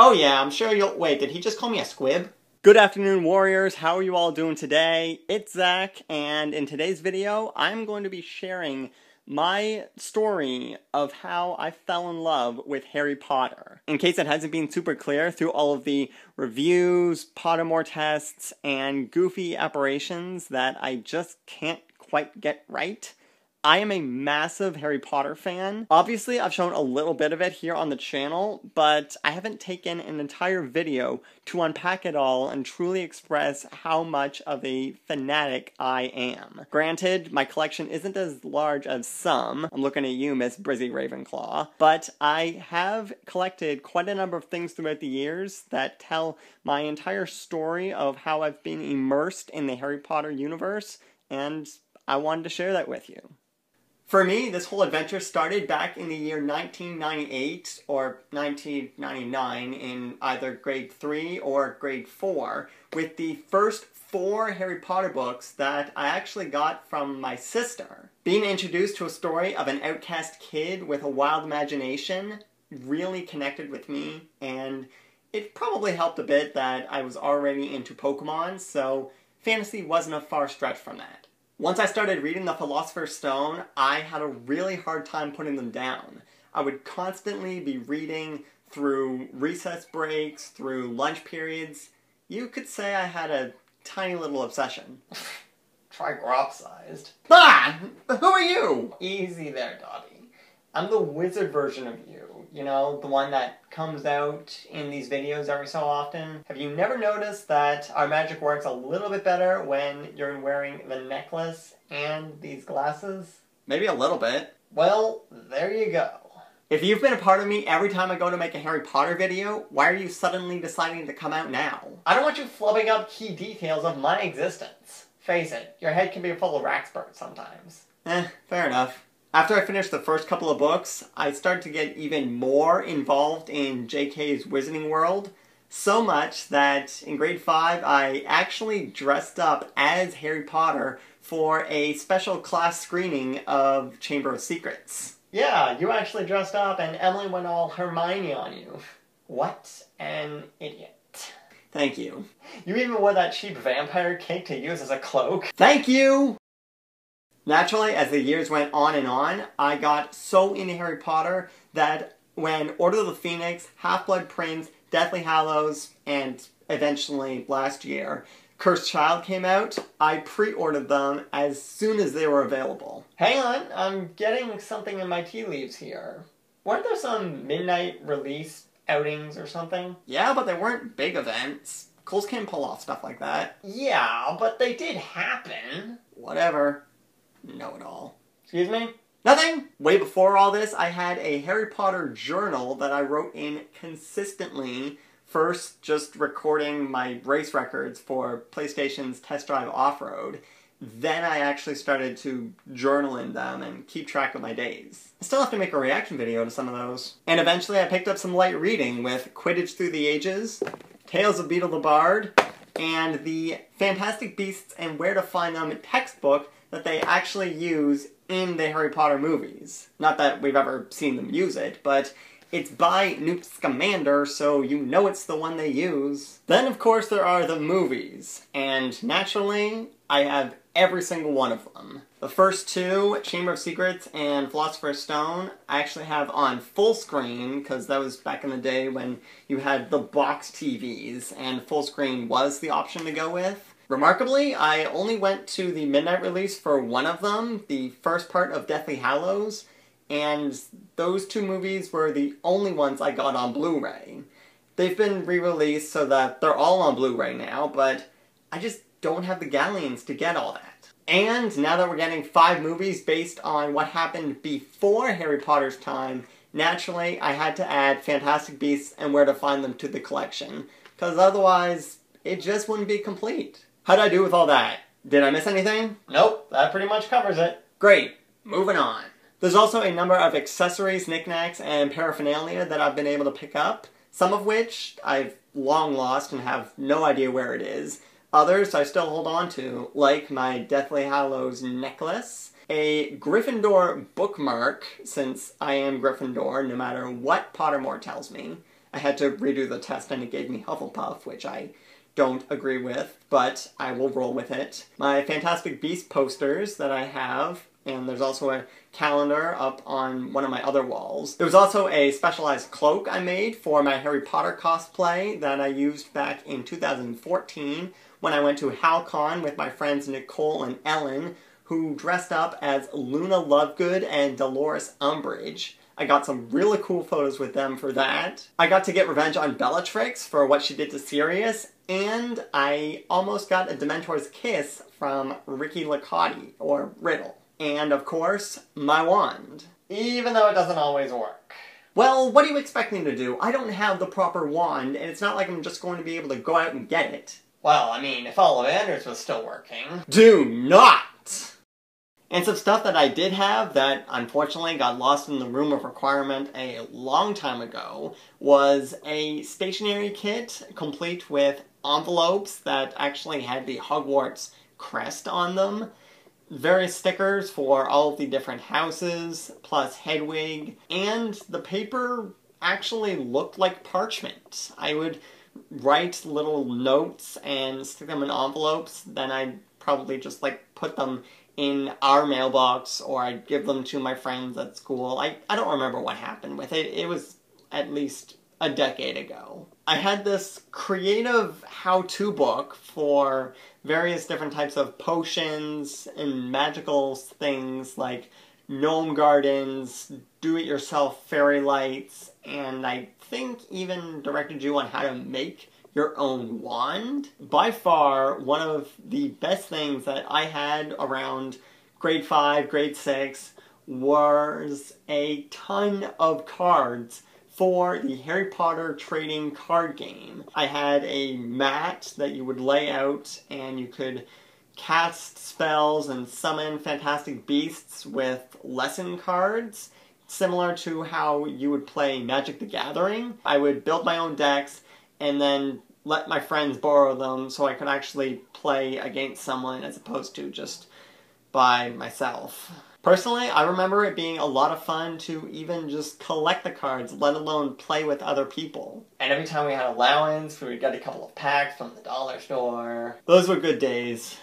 Oh yeah, I'm sure you'll- wait, did he just call me a squib? Good afternoon, warriors. How are you all doing today? It's Zach, and in today's video, I'm going to be sharing my story of how I fell in love with Harry Potter. In case it hasn't been super clear through all of the reviews, Pottermore tests, and goofy apparitions that I just can't quite get right, I am a massive Harry Potter fan. Obviously, I've shown a little bit of it here on the channel, but I haven't taken an entire video to unpack it all and truly express how much of a fanatic I am. Granted, my collection isn't as large as some. I'm looking at you, Miss Brizzy Ravenclaw. But I have collected quite a number of things throughout the years that tell my entire story of how I've been immersed in the Harry Potter universe, and I wanted to share that with you. For me, this whole adventure started back in the year 1998 or 1999 in either grade 3 or grade 4 with the first four Harry Potter books that I actually got from my sister. Being introduced to a story of an outcast kid with a wild imagination really connected with me and it probably helped a bit that I was already into Pokemon, so fantasy wasn't a far stretch from that. Once I started reading The Philosopher's Stone, I had a really hard time putting them down. I would constantly be reading through recess breaks, through lunch periods. You could say I had a tiny little obsession. Try Grawp sized. Ah! Who are you? Easy there, Dottie. I'm the wizard version of you. You know, the one that comes out in these videos every so often. Have you never noticed that our magic works a little bit better when you're wearing the necklace and these glasses? Maybe a little bit. Well, there you go. If you've been a part of me every time I go to make a Harry Potter video, why are you suddenly deciding to come out now? I don't want you flubbing up key details of my existence. Face it, your head can be full of Wrackspurts sometimes. Eh, fair enough. After I finished the first couple of books, I started to get even more involved in JK's Wizarding World, so much that in grade 5 I actually dressed up as Harry Potter for a special class screening of Chamber of Secrets. Yeah, you actually dressed up and Emily went all Hermione on you. What an idiot. Thank you. You even wore that cheap vampire cake to use as a cloak. Thank you! Naturally, as the years went on and on, I got so into Harry Potter that when Order of the Phoenix, Half-Blood Prince, Deathly Hallows, and eventually last year, Cursed Child came out, I pre-ordered them as soon as they were available. Hang on, I'm getting something in my tea leaves here. Weren't there some midnight release outings or something? Yeah, but they weren't big events. Coles can't pull off stuff like that. Yeah, but they did happen. Whatever. Know it all. Excuse me? Nothing! Way before all this, I had a Harry Potter journal that I wrote in consistently. First, just recording my race records for PlayStation's Test Drive Off-Road. Then I actually started to journal in them and keep track of my days. I still have to make a reaction video to some of those. And eventually I picked up some light reading with Quidditch Through the Ages, Tales of Beedle the Bard, and the Fantastic Beasts and Where to Find Them textbook that they actually use in the Harry Potter movies. Not that we've ever seen them use it, but it's by Newt Scamander, so you know it's the one they use. Then, of course, there are the movies, and naturally, I have every single one of them. The first two, Chamber of Secrets and Philosopher's Stone, I actually have on full screen, because that was back in the day when you had the box TVs, and full screen was the option to go with. Remarkably, I only went to the midnight release for one of them, the first part of Deathly Hallows, and those two movies were the only ones I got on Blu-ray. They've been re-released so that they're all on Blu-ray now, but I just don't have the galleons to get all that. And now that we're getting five movies based on what happened before Harry Potter's time, naturally I had to add Fantastic Beasts and Where to Find Them to the collection, because otherwise it just wouldn't be complete. How'd I do with all that? Did I miss anything? Nope, that pretty much covers it. Great, moving on. There's also a number of accessories, knickknacks, and paraphernalia that I've been able to pick up, some of which I've long lost and have no idea where it is. Others I still hold on to, like my Deathly Hallows necklace, a Gryffindor bookmark, since I am Gryffindor no matter what Pottermore tells me, I had to redo the test and it gave me Hufflepuff, which I don't agree with, but I will roll with it. My Fantastic Beast posters that I have, and there's also a calendar up on one of my other walls. There was also a specialized cloak I made for my Harry Potter cosplay that I used back in 2014 when I went to Hal-Con with my friends Nicole and Ellen, who dressed up as Luna Lovegood and Dolores Umbridge. I got some really cool photos with them for that. I got to get revenge on Bellatrix for what she did to Sirius, and I almost got a Dementor's kiss from Ricky Licati, or Riddle. And of course, my wand. Even though it doesn't always work. Well, what do you expect me to do? I don't have the proper wand, and it's not like I'm just going to be able to go out and get it. Well, I mean, if all of Ollivanders was still working. Do not! And some stuff that I did have that unfortunately got lost in the room of requirement a long time ago was a stationery kit complete with envelopes that actually had the Hogwarts crest on them, various stickers for all of the different houses, plus Hedwig, and the paper actually looked like parchment. I would write little notes and stick them in envelopes, then I'd probably just like put them in our mailbox or I'd give them to my friends at school. I, I don't remember what happened with it. It was at least a decade ago. I had this creative how-to book for various different types of potions and magical things like gnome gardens, do-it-yourself fairy lights, and I think even directed you on how to make your own wand. By far, one of the best things that I had around grade 5, grade 6 was a ton of cards for the Harry Potter trading card game. I had a mat that you would lay out and you could cast spells and summon fantastic beasts with lesson cards, similar to how you would play Magic the Gathering. I would build my own decks and then let my friends borrow them so I could actually play against someone as opposed to just by myself. Personally, I remember it being a lot of fun to even just collect the cards, let alone play with other people. And every time we had allowance, we would get a couple of packs from the dollar store. Those were good days.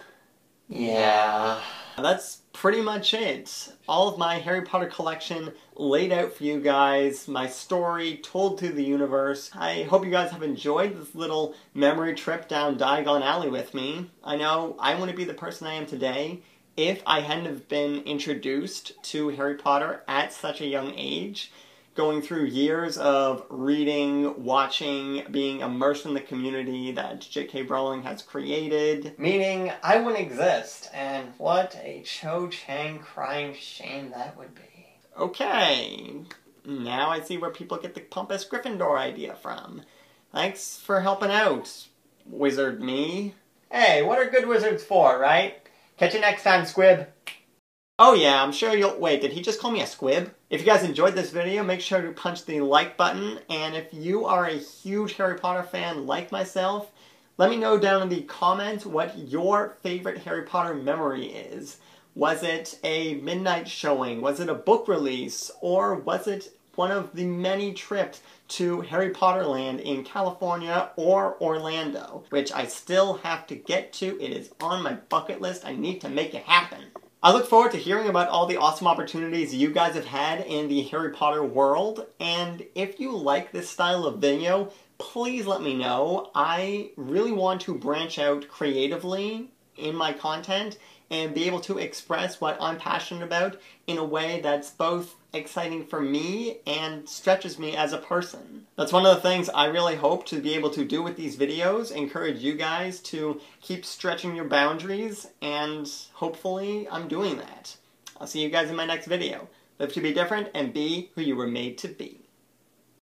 Yeah. That's pretty much it. All of my Harry Potter collection laid out for you guys, my story told to the universe. I hope you guys have enjoyed this little memory trip down Diagon Alley with me. I know I wouldn't be the person I am today if I hadn't have been introduced to Harry Potter at such a young age going through years of reading, watching, being immersed in the community that J.K. Rowling has created. Meaning, I wouldn't exist, and what a Cho Chang crying shame that would be. Okay, now I see where people get the pompous Gryffindor idea from. Thanks for helping out, wizard me. Hey, what are good wizards for, right? Catch you next time, Squib. Oh yeah, I'm sure you'll- wait, did he just call me a squib? If you guys enjoyed this video, make sure to punch the like button, and if you are a huge Harry Potter fan like myself, let me know down in the comments what your favorite Harry Potter memory is. Was it a midnight showing? Was it a book release? Or was it one of the many trips to Harry Potter Land in California or Orlando, which I still have to get to. It is on my bucket list. I need to make it happen. I look forward to hearing about all the awesome opportunities you guys have had in the Harry Potter world, and if you like this style of video, please let me know. I really want to branch out creatively in my content and be able to express what I'm passionate about in a way that's both exciting for me and stretches me as a person. That's one of the things I really hope to be able to do with these videos, encourage you guys to keep stretching your boundaries, and hopefully I'm doing that. I'll see you guys in my next video. Live to be different and be who you were made to be.